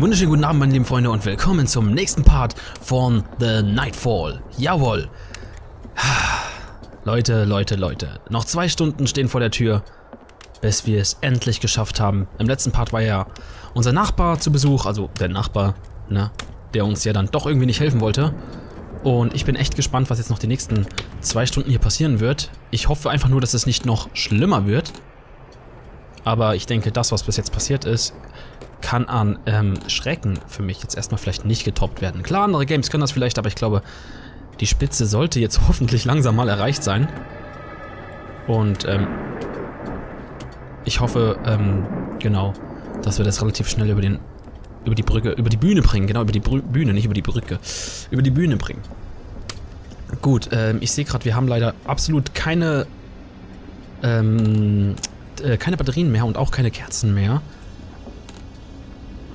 Wunderschönen guten Abend, meine lieben Freunde, und willkommen zum nächsten Part von The Nightfall. Jawohl. Leute, Leute, Leute. Noch zwei Stunden stehen vor der Tür, bis wir es endlich geschafft haben. Im letzten Part war ja unser Nachbar zu Besuch, also der Nachbar, ne, der uns ja dann doch irgendwie nicht helfen wollte. Und ich bin echt gespannt, was jetzt noch die nächsten zwei Stunden hier passieren wird. Ich hoffe einfach nur, dass es nicht noch schlimmer wird. Aber ich denke, das, was bis jetzt passiert ist, kann an ähm, Schrecken für mich jetzt erstmal vielleicht nicht getoppt werden. Klar, andere Games können das vielleicht, aber ich glaube, die Spitze sollte jetzt hoffentlich langsam mal erreicht sein. Und ähm, ich hoffe, ähm, genau, dass wir das relativ schnell über den über die Brücke, über die Bühne bringen. Genau, über die Brü Bühne, nicht über die Brücke. Über die Bühne bringen. Gut, ähm, ich sehe gerade, wir haben leider absolut keine ähm, äh, keine Batterien mehr und auch keine Kerzen mehr.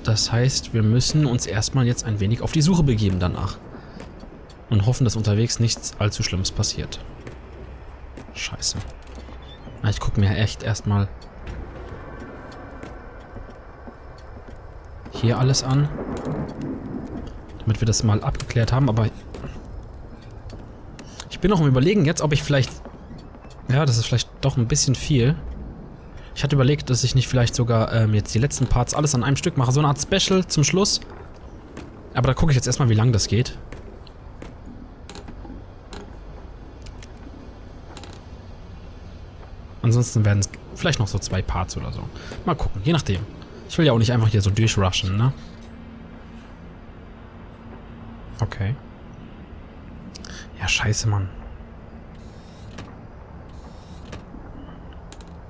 Das heißt, wir müssen uns erstmal jetzt ein wenig auf die Suche begeben danach. Und hoffen, dass unterwegs nichts allzu Schlimmes passiert. Scheiße. Ich gucke mir echt erstmal hier alles an. Damit wir das mal abgeklärt haben, aber... Ich bin noch am überlegen jetzt, ob ich vielleicht... Ja, das ist vielleicht doch ein bisschen viel. Ich hatte überlegt, dass ich nicht vielleicht sogar ähm, jetzt die letzten Parts alles an einem Stück mache. So eine Art Special zum Schluss. Aber da gucke ich jetzt erstmal, wie lang das geht. Ansonsten werden es vielleicht noch so zwei Parts oder so. Mal gucken, je nachdem. Ich will ja auch nicht einfach hier so durchrushen, ne? Okay. Ja, scheiße, Mann.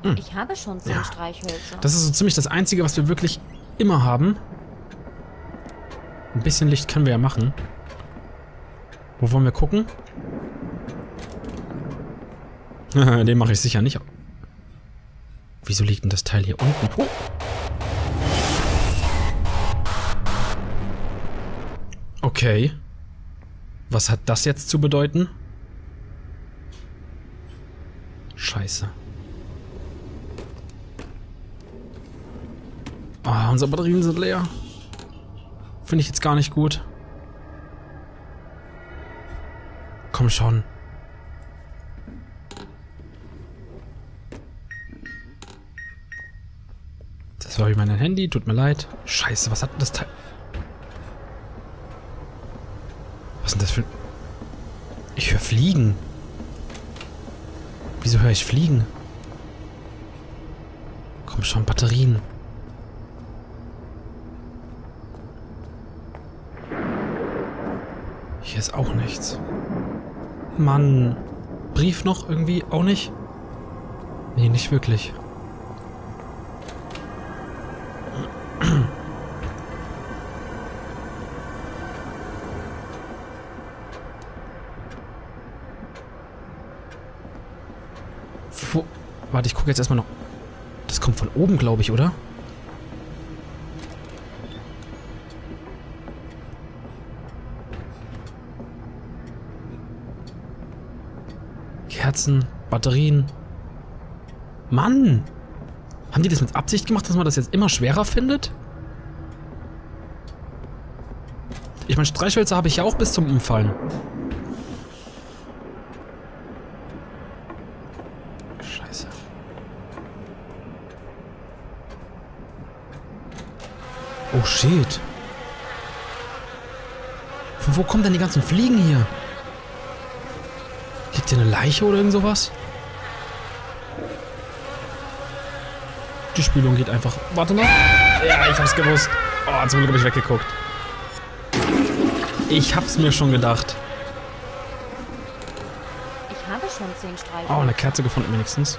Hm. Ich habe schon zehn ja. Streichhölzer. Das ist so ziemlich das Einzige, was wir wirklich immer haben. Ein bisschen Licht können wir ja machen. Wo wollen wir gucken? Den mache ich sicher nicht. Wieso liegt denn das Teil hier unten? Oh. Okay. Was hat das jetzt zu bedeuten? Scheiße. Ah, unsere Batterien sind leer. Finde ich jetzt gar nicht gut. Komm schon. Das war wie mein Handy, tut mir leid. Scheiße, was hat das Teil... Was ist denn das für... Ich höre Fliegen. Wieso höre ich Fliegen? Komm schon, Batterien. Ist auch nichts. Mann. Brief noch irgendwie? Auch nicht? Nee, nicht wirklich. Wo? Warte, ich gucke jetzt erstmal noch. Das kommt von oben, glaube ich, oder? Kerzen, Batterien. Mann! Haben die das mit Absicht gemacht, dass man das jetzt immer schwerer findet? Ich meine, Streichhölzer habe ich ja auch bis zum Umfallen. Scheiße. Oh shit. Von wo kommen denn die ganzen Fliegen hier? Liegt hier eine Leiche oder irgend sowas? Die Spülung geht einfach... Warte mal. Ja, ich hab's gewusst. Oh, zum Glück hab ich weggeguckt. Ich hab's mir schon gedacht. Ich habe schon zehn Streifen. Oh, eine Kerze gefunden wenigstens.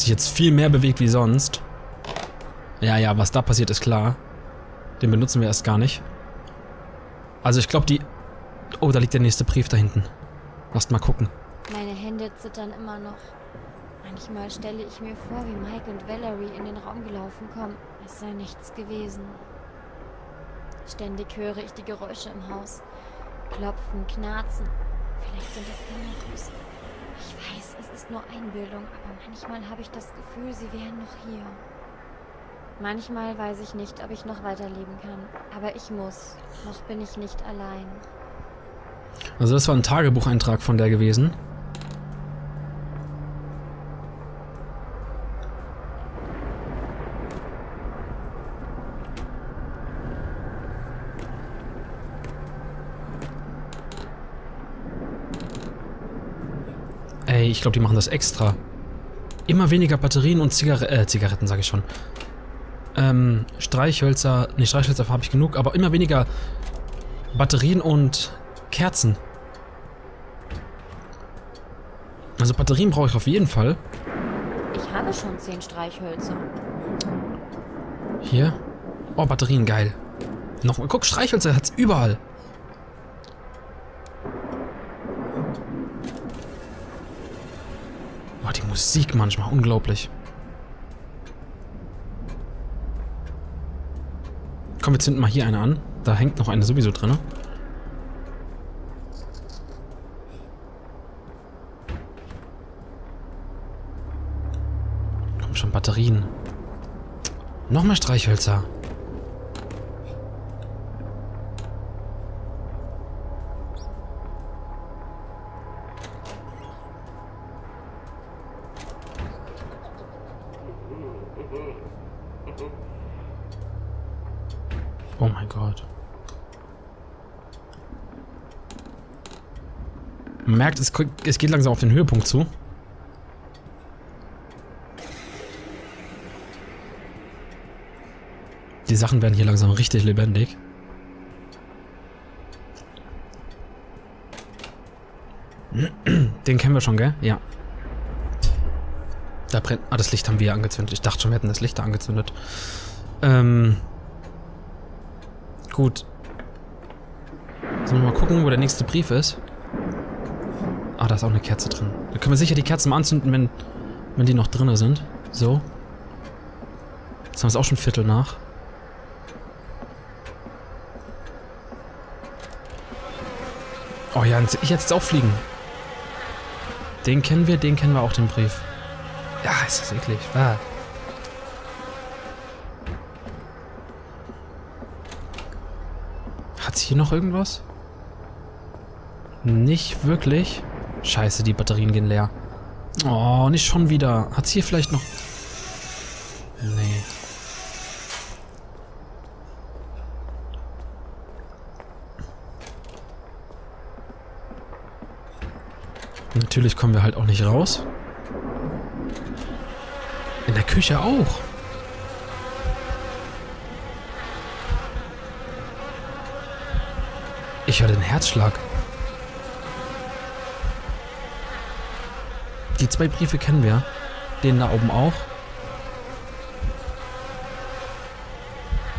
Sich jetzt viel mehr bewegt wie sonst. Ja, ja, was da passiert, ist klar. Den benutzen wir erst gar nicht. Also ich glaube, die... Oh, da liegt der nächste Brief da hinten. Lasst mal gucken. Meine Hände zittern immer noch. Manchmal stelle ich mir vor, wie Mike und Valerie in den Raum gelaufen kommen. Es sei nichts gewesen. Ständig höre ich die Geräusche im Haus. Klopfen, knarzen. Vielleicht sind es Inneres. Ich weiß, es ist nur Einbildung, aber manchmal habe ich das Gefühl, sie wären noch hier. Manchmal weiß ich nicht, ob ich noch weiterleben kann. Aber ich muss. Noch bin ich nicht allein. Also das war ein Tagebucheintrag von der gewesen. Ich glaube, die machen das extra. Immer weniger Batterien und Zigar äh, Zigaretten, sage ich schon. Ähm, Streichhölzer, ne, Streichhölzer habe ich genug, aber immer weniger Batterien und Kerzen. Also Batterien brauche ich auf jeden Fall. Ich habe schon zehn Streichhölzer. Hier. Oh, Batterien, geil. Noch, guck, Streichhölzer hat's überall. Oh, die Musik manchmal, unglaublich. Komm, wir zünden mal hier eine an. Da hängt noch eine sowieso drin. Komm schon, Batterien. Noch mehr Streichhölzer. Oh mein Gott. Man merkt, es, es geht langsam auf den Höhepunkt zu. Die Sachen werden hier langsam richtig lebendig. Den kennen wir schon, gell? Ja. Da brennt... Ah, das Licht haben wir angezündet. Ich dachte schon, wir hätten das Licht da angezündet. Ähm... Gut. Sollen wir mal gucken, wo der nächste Brief ist? Ah, da ist auch eine Kerze drin. Da können wir sicher die Kerzen mal anzünden, wenn, wenn die noch drin sind. So. Jetzt haben wir es auch schon Viertel nach. Oh ja, ich jetzt jetzt auch fliegen. Den kennen wir, den kennen wir auch, den Brief. Ja, ist das eklig. Ah. Hat's hier noch irgendwas? Nicht wirklich. Scheiße, die Batterien gehen leer. Oh, nicht schon wieder. Hat's hier vielleicht noch... Nee. Natürlich kommen wir halt auch nicht raus. In der Küche auch. Ich höre den Herzschlag. Die zwei Briefe kennen wir. Den da oben auch.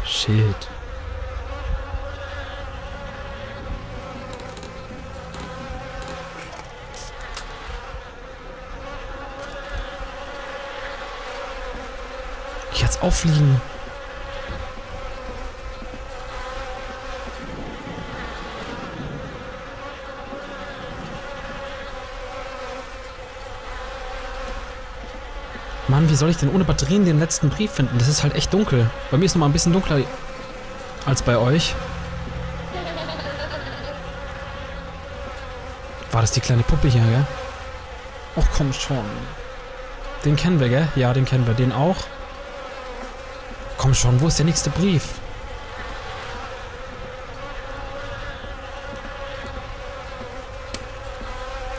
Shit. Jetzt auffliegen. Wie soll ich denn ohne Batterien den letzten Brief finden? Das ist halt echt dunkel. Bei mir ist noch mal ein bisschen dunkler als bei euch. War das die kleine Puppe hier, gell? Och, komm schon. Den kennen wir, gell? Ja, den kennen wir. Den auch. Komm schon, wo ist der nächste Brief?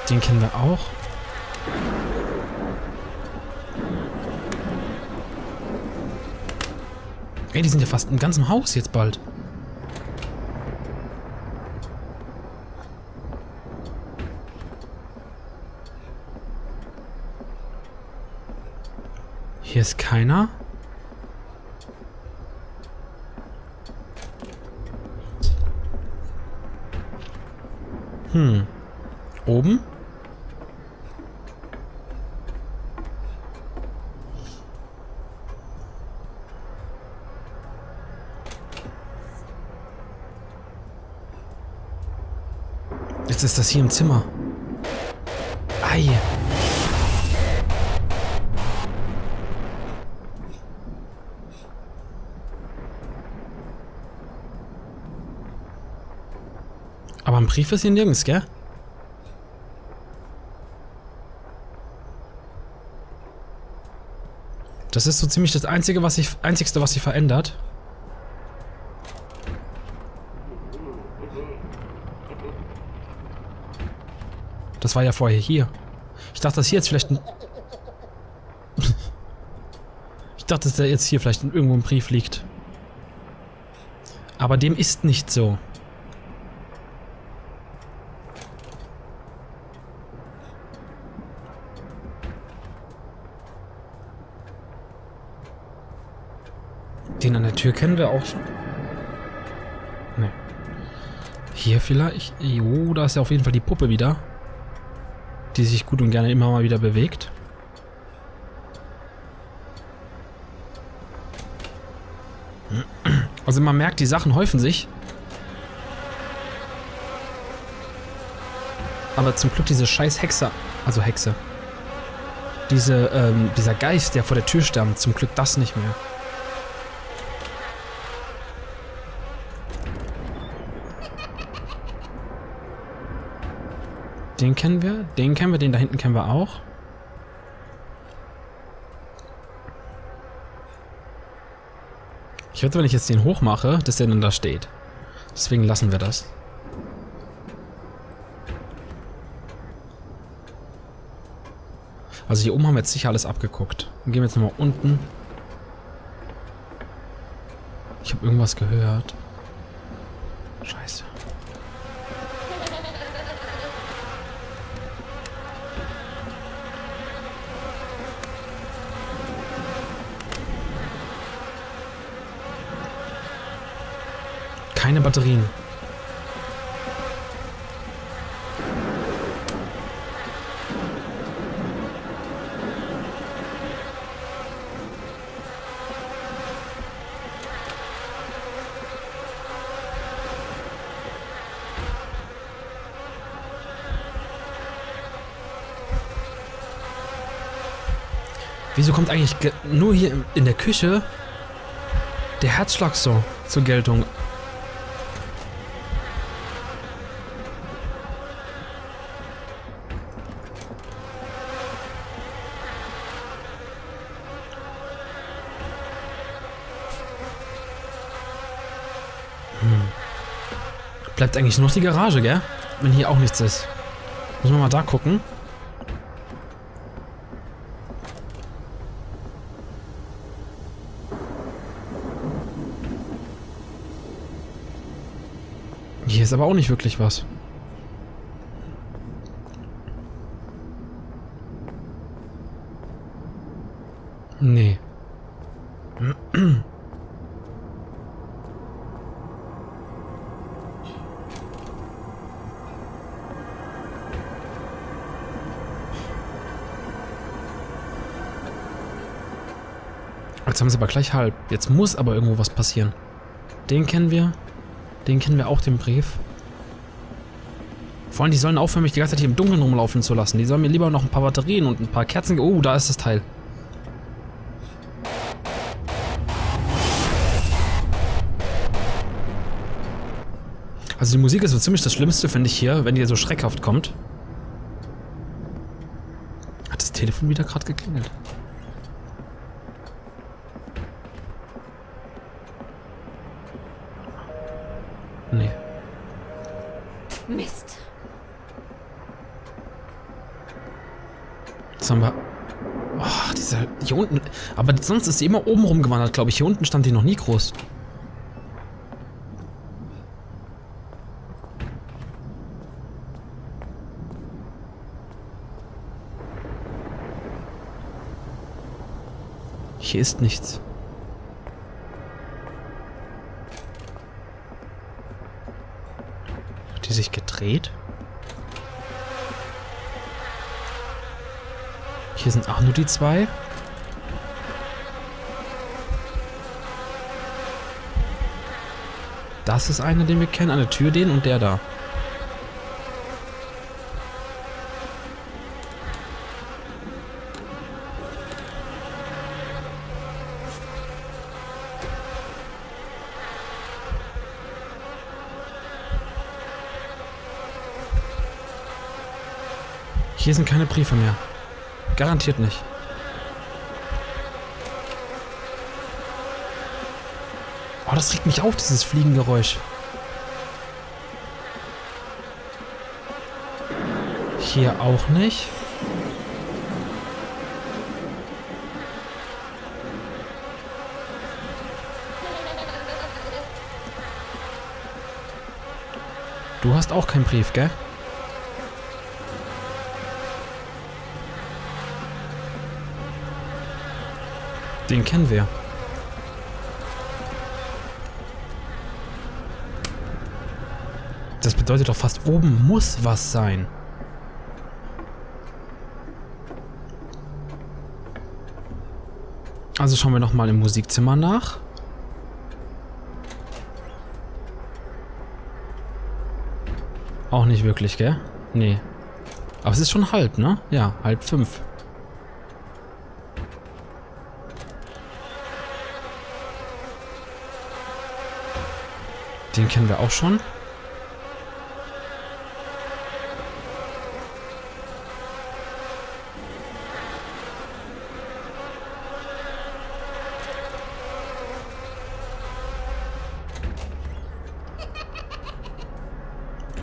Den kennen wir auch. Ey, die sind ja fast im ganzen Haus jetzt bald. Hier ist keiner. Hm. Oben? Jetzt ist das hier im Zimmer. Ei. Aber ein Brief ist hier nirgends, gell? Das ist so ziemlich das Einzige, was sich, Einzigste, was sich verändert. Das war ja vorher hier. Ich dachte, dass hier jetzt vielleicht ein... ich dachte, dass da jetzt hier vielleicht irgendwo ein Brief liegt. Aber dem ist nicht so. Den an der Tür kennen wir auch schon. Nee. Hier vielleicht? Jo, da ist ja auf jeden Fall die Puppe wieder. Die sich gut und gerne immer mal wieder bewegt. Also man merkt, die Sachen häufen sich. Aber zum Glück diese scheiß Hexe, also Hexe. Diese, ähm, dieser Geist, der vor der Tür stand, zum Glück das nicht mehr. Den kennen wir. Den kennen wir. Den da hinten kennen wir auch. Ich wette, wenn ich jetzt den hochmache, dass der dann da steht. Deswegen lassen wir das. Also hier oben haben wir jetzt sicher alles abgeguckt. Dann gehen wir jetzt nochmal unten. Ich habe irgendwas gehört. Scheiße. Keine Batterien. Wieso kommt eigentlich nur hier in der Küche der Herzschlag so zur Geltung? Bleibt eigentlich nur noch die Garage, gell? Wenn hier auch nichts ist. Muss man mal da gucken. Hier ist aber auch nicht wirklich was. Nee. Jetzt haben sie aber gleich halb. Jetzt muss aber irgendwo was passieren. Den kennen wir. Den kennen wir auch, den Brief. Vor allem, die sollen aufhören, mich die ganze Zeit hier im Dunkeln rumlaufen zu lassen. Die sollen mir lieber noch ein paar Batterien und ein paar Kerzen... Oh, da ist das Teil. Also die Musik ist so ziemlich das Schlimmste, finde ich hier, wenn die so schreckhaft kommt. Hat das Telefon wieder gerade geklingelt? Nee. Mist. Jetzt haben wir... Oh, dieser... Hier unten... Aber sonst ist sie immer oben rumgewandert, glaube ich. Hier unten stand die noch nie groß. Hier ist nichts. die sich gedreht? Hier sind auch nur die zwei. Das ist einer, den wir kennen. Der Tür den und der da. Hier sind keine Briefe mehr. Garantiert nicht. Oh, das regt mich auf, dieses Fliegengeräusch. Hier auch nicht. Du hast auch keinen Brief, gell? Den kennen wir. Bedeutet doch fast, oben muss was sein. Also schauen wir nochmal im Musikzimmer nach. Auch nicht wirklich, gell? Nee. Aber es ist schon halb, ne? Ja, halb fünf. Den kennen wir auch schon.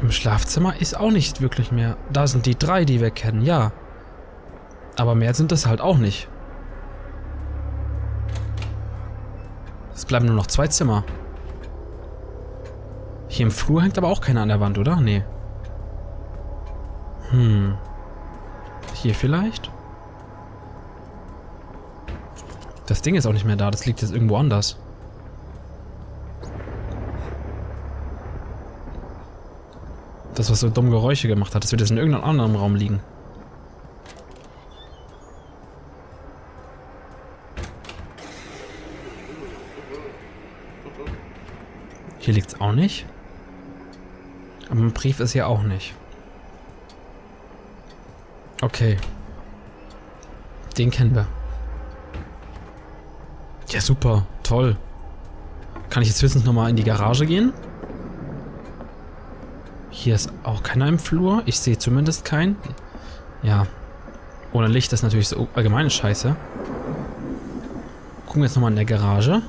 Im Schlafzimmer ist auch nicht wirklich mehr. Da sind die drei, die wir kennen, ja. Aber mehr sind das halt auch nicht. Es bleiben nur noch zwei Zimmer. Hier im Flur hängt aber auch keiner an der Wand, oder? Nee. Hm. Hier vielleicht? Das Ding ist auch nicht mehr da. Das liegt jetzt irgendwo anders. Das, was so dumme Geräusche gemacht hat, das wird jetzt in irgendeinem anderen Raum liegen. Hier liegt es auch nicht. Aber ein Brief ist hier auch nicht. Okay. Den kennen wir. Ja, super. Toll. Kann ich jetzt höchstens nochmal in die Garage gehen? Hier ist auch keiner im Flur. Ich sehe zumindest keinen. Ja. Ohne Licht ist natürlich so allgemeine Scheiße. Gucken wir jetzt nochmal in der Garage.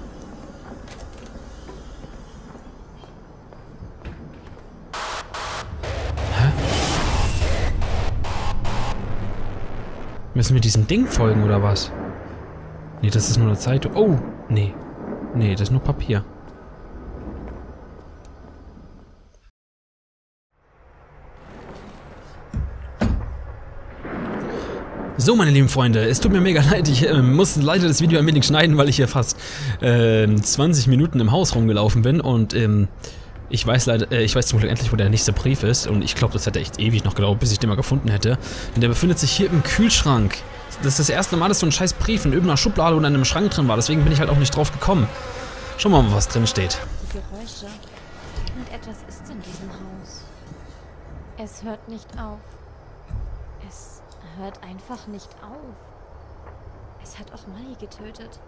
Müssen wir diesem Ding folgen, oder was? Nee, das ist nur eine Zeitung. Oh, nee. Nee, das ist nur Papier. So, meine lieben Freunde, es tut mir mega leid, ich äh, muss leider das Video ein wenig schneiden, weil ich hier fast äh, 20 Minuten im Haus rumgelaufen bin und ähm, ich weiß leider, äh, ich weiß zum Glück endlich, wo der nächste Brief ist und ich glaube, das hätte echt ewig noch gedauert, bis ich den mal gefunden hätte. Und der befindet sich hier im Kühlschrank. Das ist das erste Mal, dass so ein scheiß Brief in irgendeiner Schublade oder in einem Schrank drin war, deswegen bin ich halt auch nicht drauf gekommen. Schauen wir mal, was drin steht. Die Geräusche. Und etwas ist in diesem Haus. Es hört nicht auf. Es hört einfach nicht auf. Es hat auch Molly getötet.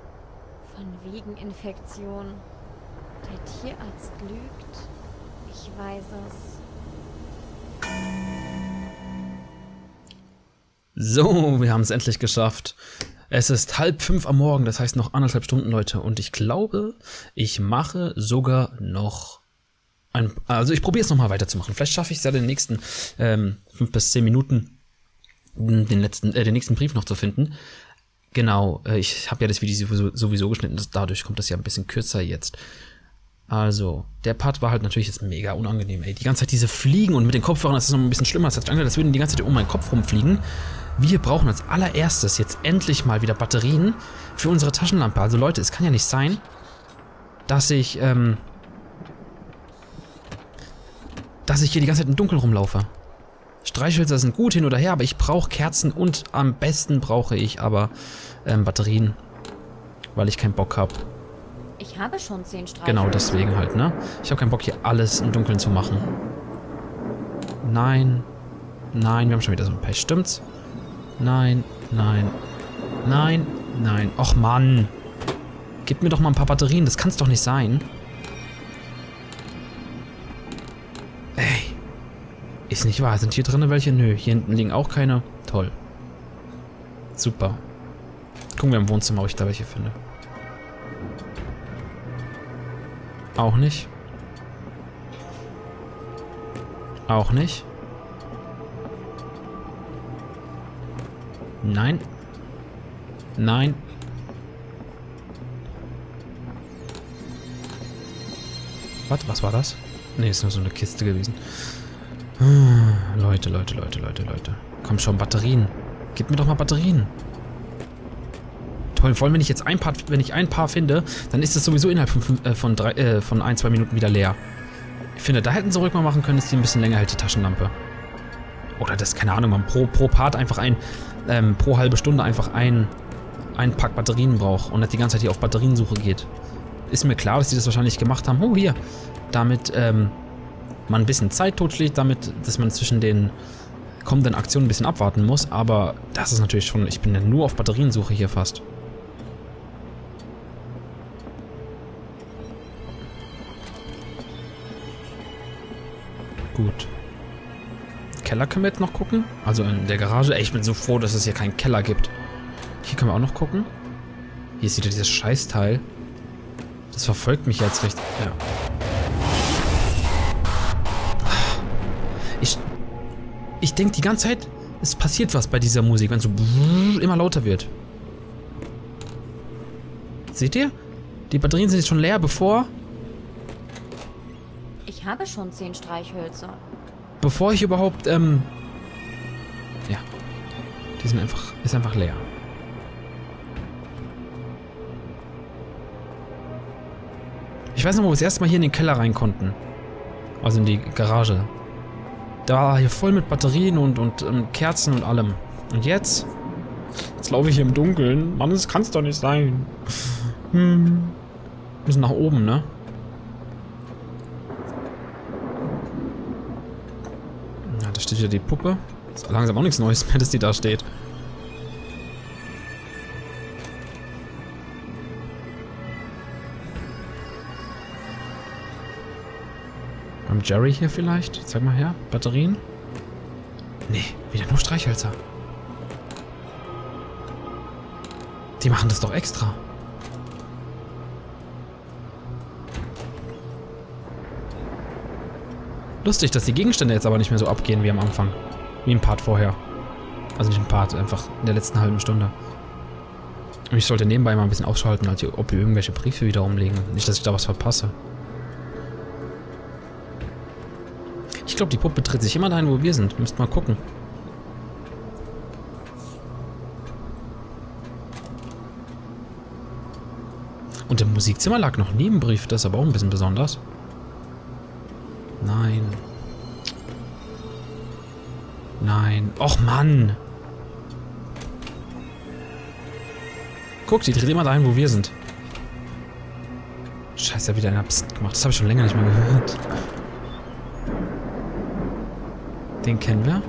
Von wegen Infektion. Der Tierarzt lügt. Ich weiß es. So, wir haben es endlich geschafft. Es ist halb fünf am Morgen, das heißt noch anderthalb Stunden, Leute. Und ich glaube, ich mache sogar noch ein... Also ich probiere es nochmal weiterzumachen. Vielleicht schaffe ich es ja in den nächsten ähm, fünf bis zehn Minuten, den, letzten, äh, den nächsten Brief noch zu finden. Genau, äh, ich habe ja das Video sowieso, sowieso geschnitten, dadurch kommt das ja ein bisschen kürzer jetzt. Also, der Part war halt natürlich jetzt mega unangenehm, ey. Die ganze Zeit diese Fliegen und mit den Kopfhörern ist es noch ein bisschen schlimmer. Es hat sich angehört, als würden die ganze Zeit um meinen Kopf rumfliegen. Wir brauchen als allererstes jetzt endlich mal wieder Batterien für unsere Taschenlampe. Also Leute, es kann ja nicht sein, dass ich, ähm, dass ich hier die ganze Zeit im Dunkeln rumlaufe. Streichhölzer sind gut hin oder her, aber ich brauche Kerzen und am besten brauche ich aber ähm, Batterien. Weil ich keinen Bock habe. Ich habe schon zehn Streichhölzer. Genau deswegen halt, ne? Ich habe keinen Bock, hier alles im Dunkeln zu machen. Nein. Nein, wir haben schon wieder so ein Pech. Stimmt's? Nein, nein. Nein, nein. Och, Mann. Gib mir doch mal ein paar Batterien. Das kann's doch nicht sein. Ist nicht wahr. Sind hier drinnen welche? Nö. Hier hinten liegen auch keine. Toll. Super. Gucken wir im Wohnzimmer, ob ich da welche finde. Auch nicht. Auch nicht. Nein. Nein. Was? Was war das? Ne, ist nur so eine Kiste gewesen. Leute, Leute, Leute, Leute, Leute. Komm schon, Batterien. Gib mir doch mal Batterien. Toll, vor allem wenn ich jetzt ein Paar, wenn ich ein Paar finde, dann ist es sowieso innerhalb von, äh, von, drei, äh, von ein, zwei Minuten wieder leer. Ich finde, da hätten sie ruhig mal machen können, dass die ein bisschen länger hält, die Taschenlampe. Oder das, keine Ahnung, man pro, pro Part einfach ein, ähm, pro halbe Stunde einfach ein, ein Pack Batterien braucht und nicht die ganze Zeit hier auf Batteriensuche geht. Ist mir klar, dass die das wahrscheinlich gemacht haben. Oh, hier. Damit, ähm, man ein bisschen Zeit totschlägt, damit, dass man zwischen den kommenden Aktionen ein bisschen abwarten muss. Aber das ist natürlich schon, ich bin ja nur auf Batteriensuche hier fast. Gut. Keller können wir jetzt noch gucken. Also in der Garage. Ey, ich bin so froh, dass es hier keinen Keller gibt. Hier können wir auch noch gucken. Hier ist wieder dieses Scheißteil. Das verfolgt mich jetzt recht... Ja. Ich denke die ganze Zeit, es passiert was bei dieser Musik, wenn es so immer lauter wird. Seht ihr? Die Batterien sind jetzt schon leer, bevor... Ich habe schon zehn Streichhölzer. Bevor ich überhaupt, ähm... Ja. Die sind einfach... Ist einfach leer. Ich weiß noch, wo wir das erste Mal hier in den Keller rein konnten. Also in die Garage. Da war hier voll mit Batterien und, und ähm, Kerzen und allem. Und jetzt? Jetzt laufe ich hier im Dunkeln. Mann, das kann's doch nicht sein. Hm. Wir müssen nach oben, ne? Ja, da steht wieder die Puppe. Ist langsam auch nichts Neues mehr, dass die da steht. Jerry hier vielleicht? Zeig mal her. Batterien? Nee, wieder nur Streichhölzer. Die machen das doch extra. Lustig, dass die Gegenstände jetzt aber nicht mehr so abgehen wie am Anfang. Wie im Part vorher. Also nicht im Part, einfach in der letzten halben Stunde. Und ich sollte nebenbei mal ein bisschen ausschalten, ob hier irgendwelche Briefe wieder rumliegen. Nicht, dass ich da was verpasse. Glaube, die Puppe dreht sich immer dahin, wo wir sind. Müsst mal gucken. Und im Musikzimmer lag noch nie ein Brief. Das ist aber auch ein bisschen besonders. Nein. Nein. Och, Mann. Guck, die dreht immer dahin, wo wir sind. Scheiße, wieder einer Psst gemacht. Das habe ich schon länger nicht mehr gehört. Den kennen wir.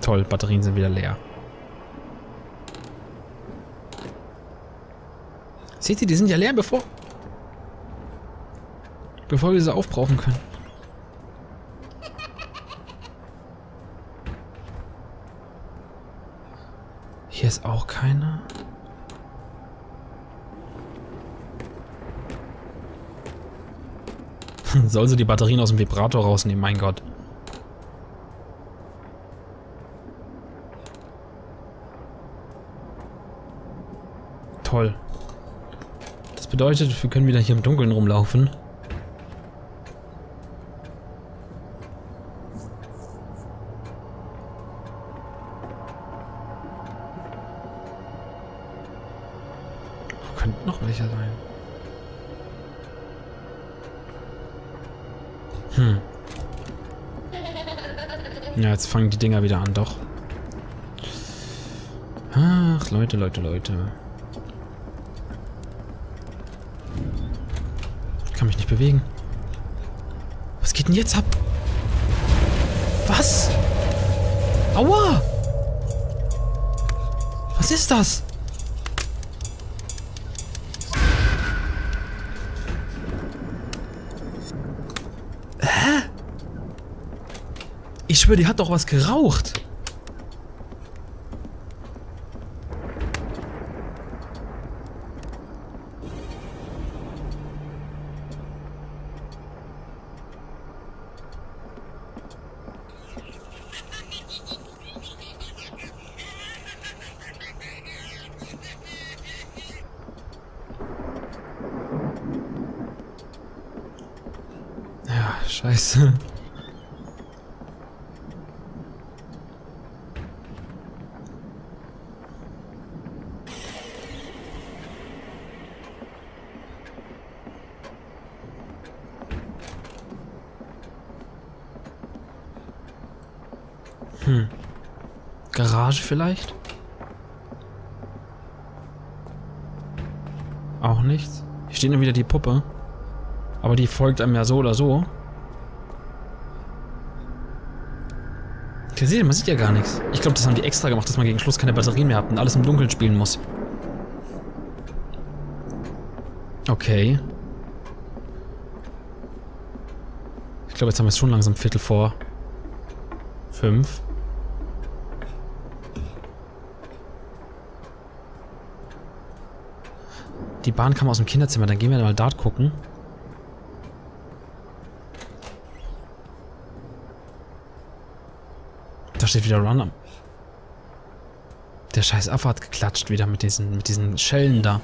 Toll, Batterien sind wieder leer. Seht ihr, die sind ja leer, bevor... Bevor wir sie aufbrauchen können. Hier ist auch keiner. Soll sie die Batterien aus dem Vibrator rausnehmen, mein Gott. Toll. Das bedeutet, wir können wieder hier im Dunkeln rumlaufen. Fangen die Dinger wieder an, doch. Ach, Leute, Leute, Leute. Ich kann mich nicht bewegen. Was geht denn jetzt ab? Was? Aua! Was ist das? Ich schwöre, die hat doch was geraucht. Ja, scheiße. Hm. Garage vielleicht? Auch nichts. Hier steht nur wieder die Puppe. Aber die folgt einem ja so oder so. Man sieht ja gar nichts. Ich glaube, das haben die extra gemacht, dass man gegen Schluss keine Batterien mehr hat und alles im Dunkeln spielen muss. Okay. Ich glaube, jetzt haben wir es schon langsam Viertel vor. Fünf. Die Bahn kam aus dem Kinderzimmer, dann gehen wir mal dort gucken. Da steht wieder Run. Der scheiß Affe hat geklatscht wieder mit diesen, mit diesen Schellen da.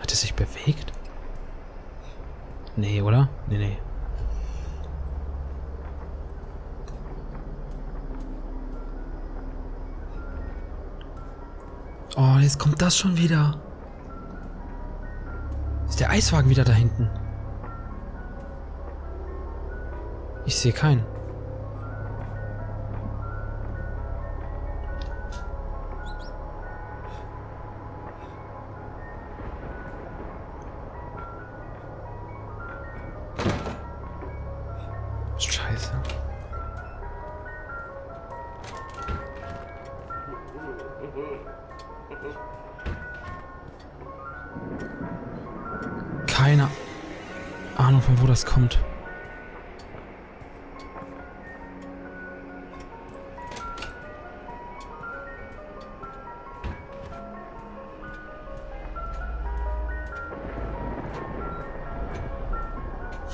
Hat er sich bewegt? Nee, oder? Nee, nee. Oh, jetzt kommt das schon wieder. Der Eiswagen wieder da hinten? Ich sehe keinen. Scheiße. Keine Ahnung, von wo das kommt.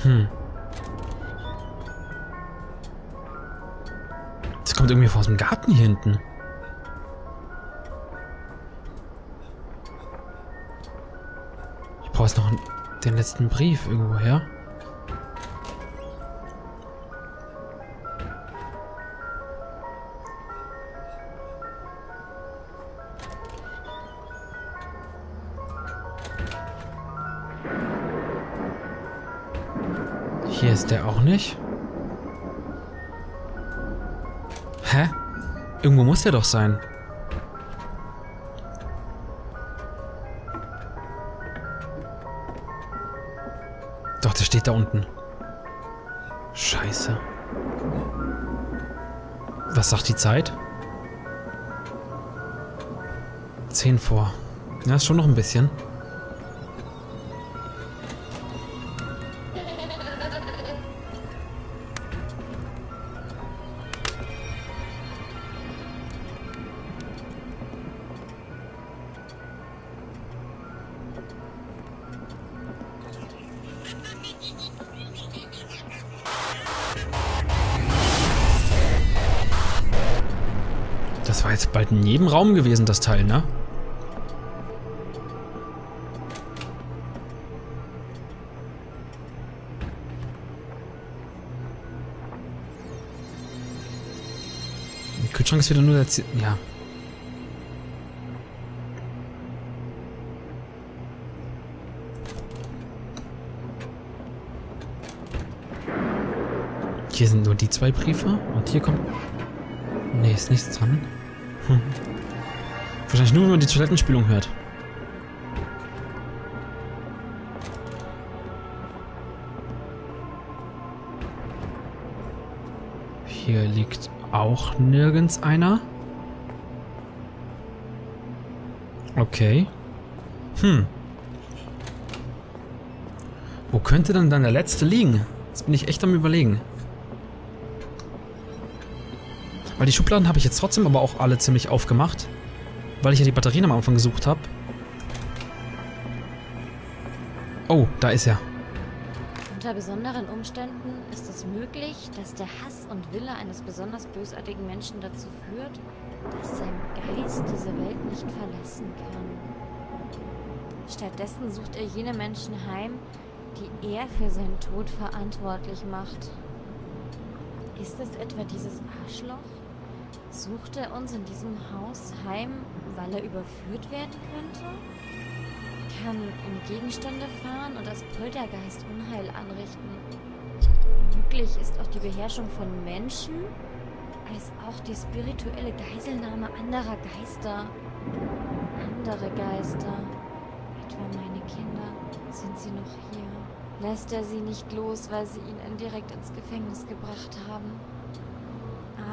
Hm. Das kommt irgendwie aus dem Garten hier hinten. Ich brauche jetzt noch einen, den letzten Brief irgendwo her. Hier ist der auch nicht. Hä? Irgendwo muss der doch sein. Steht da unten. Scheiße. Was sagt die Zeit? Zehn vor. Ja, ist schon noch ein bisschen. In jedem Raum gewesen, das Teil, ne? Der Kühlschrank ist wieder nur der... Z ja. Hier sind nur die zwei Briefe und hier kommt... Nee, ist nichts dran. Hm. Wahrscheinlich nur, wenn man die Toilettenspülung hört. Hier liegt auch nirgends einer. Okay. Hm. Wo könnte denn dann der letzte liegen? Jetzt bin ich echt am überlegen. Weil die Schubladen habe ich jetzt trotzdem aber auch alle ziemlich aufgemacht. Weil ich ja die Batterien am Anfang gesucht habe. Oh, da ist er. Unter besonderen Umständen ist es möglich, dass der Hass und Wille eines besonders bösartigen Menschen dazu führt, dass sein Geist diese Welt nicht verlassen kann. Stattdessen sucht er jene Menschen heim, die er für seinen Tod verantwortlich macht. Ist es etwa dieses Arschloch? Sucht er uns in diesem Haus heim, weil er überführt werden könnte? Kann in Gegenstände fahren und als Poltergeist Unheil anrichten. Möglich ist auch die Beherrschung von Menschen, als auch die spirituelle Geiselnahme anderer Geister. Andere Geister, etwa meine Kinder, sind sie noch hier? Lässt er sie nicht los, weil sie ihn indirekt ins Gefängnis gebracht haben?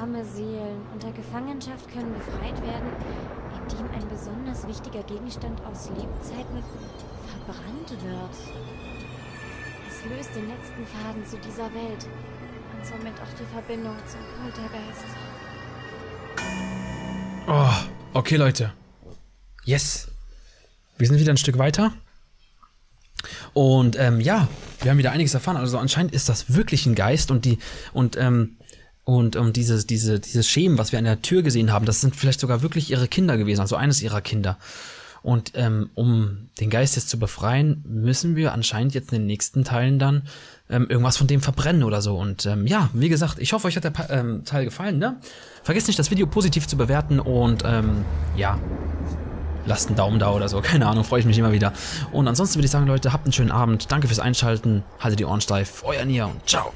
Arme Seelen unter Gefangenschaft können befreit werden, indem ein besonders wichtiger Gegenstand aus Lebzeiten verbrannt wird. Es löst den letzten Faden zu dieser Welt und somit auch die Verbindung zum Poltergeist. Oh, okay Leute. Yes. Wir sind wieder ein Stück weiter. Und ähm, ja, wir haben wieder einiges erfahren. Also anscheinend ist das wirklich ein Geist und die und ähm, und um, dieses, diese, dieses Schemen, was wir an der Tür gesehen haben, das sind vielleicht sogar wirklich ihre Kinder gewesen, also eines ihrer Kinder. Und ähm, um den Geist jetzt zu befreien, müssen wir anscheinend jetzt in den nächsten Teilen dann ähm, irgendwas von dem verbrennen oder so. Und ähm, ja, wie gesagt, ich hoffe, euch hat der pa ähm, Teil gefallen. Ne? Vergesst nicht, das Video positiv zu bewerten und ähm, ja, lasst einen Daumen da oder so. Keine Ahnung, freue ich mich immer wieder. Und ansonsten würde ich sagen, Leute, habt einen schönen Abend. Danke fürs Einschalten. Haltet die Ohren steif. Euer Nia und ciao.